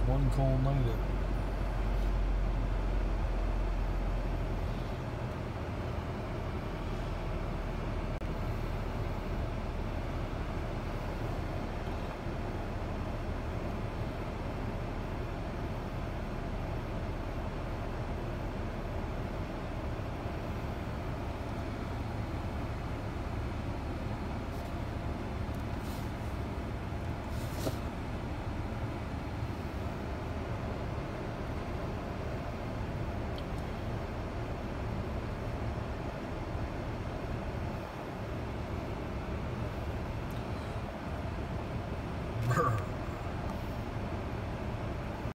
one cold night at Brr.